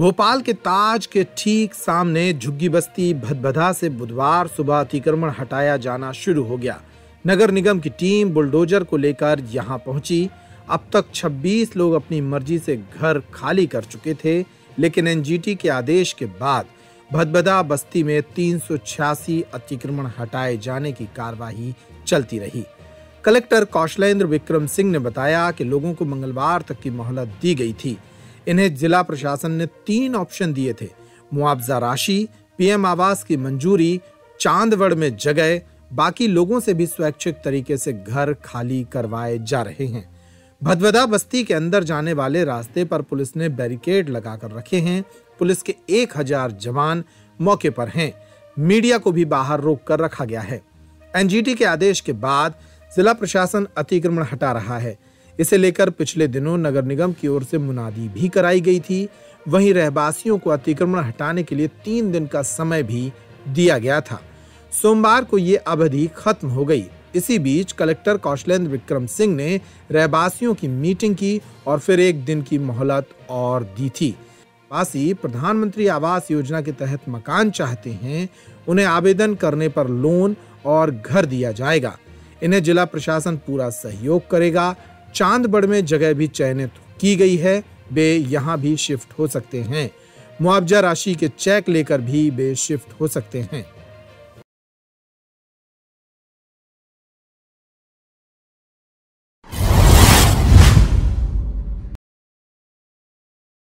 भोपाल के ताज के ठीक सामने झुग्गी बस्ती भदभदा से बुधवार सुबह अतिक्रमण हटाया जाना शुरू हो गया। नगर निगम की टीम बुलडोजर को लेकर यहाँ पहुँची। अब तक 26 लोग अपनी मर्ज़ी से घर खाली कर चुके थे, लेकिन एनजीटी के आदेश के बाद भदभदा बस्ती में तीन सौ छियासी अतिक्रमण हटाए जाने की कार्यवाही चलती रही। कलेक्टर कौशलेंद्र विक्रम सिंह ने बताया कि लोगों को मंगलवार तक की मोहलत दी गई थी। इन्हें जिला प्रशासन ने तीन ऑप्शन दिए थे। मुआवजा राशि, पीएम आवास की मंजूरी, चांदवड़ में जगह, बाकी लोगों से भी स्वैच्छिक तरीके से घर खाली करवाए जा रहे हैं। भदवदा बस्ती के अंदर जाने वाले रास्ते पर पुलिस ने बैरिकेड लगाकर रखे हैं। पुलिस के एक हज़ार जवान मौके पर हैं। मीडिया को भी बाहर रोक कर रखा गया है। एनजीटी के आदेश के बाद जिला प्रशासन अतिक्रमण हटा रहा है। इसे लेकर पिछले दिनों नगर निगम की ओर से मुनादी भी कराई गई थी। वहीं रहवासियों को अतिक्रमण हटाने के लिए तीन दिन का समय भी दिया गया था। सोमवार को ये अवधि खत्म हो गई। इसी बीच कलेक्टर कौशलेंद्र विक्रम सिंह ने रहवासियों की मीटिंग की और फिर एक दिन की मोहलत और दी थी। वासी प्रधानमंत्री आवास योजना के तहत मकान चाहते हैं, उन्हें आवेदन करने पर लोन और घर दिया जाएगा। इन्हें जिला प्रशासन पूरा सहयोग करेगा चांदबड़ में जगह भी चयनित की गई है। वे यहाँ भी शिफ्ट हो सकते हैं। मुआवजा राशि के चेक लेकर भी वे शिफ्ट हो सकते हैं।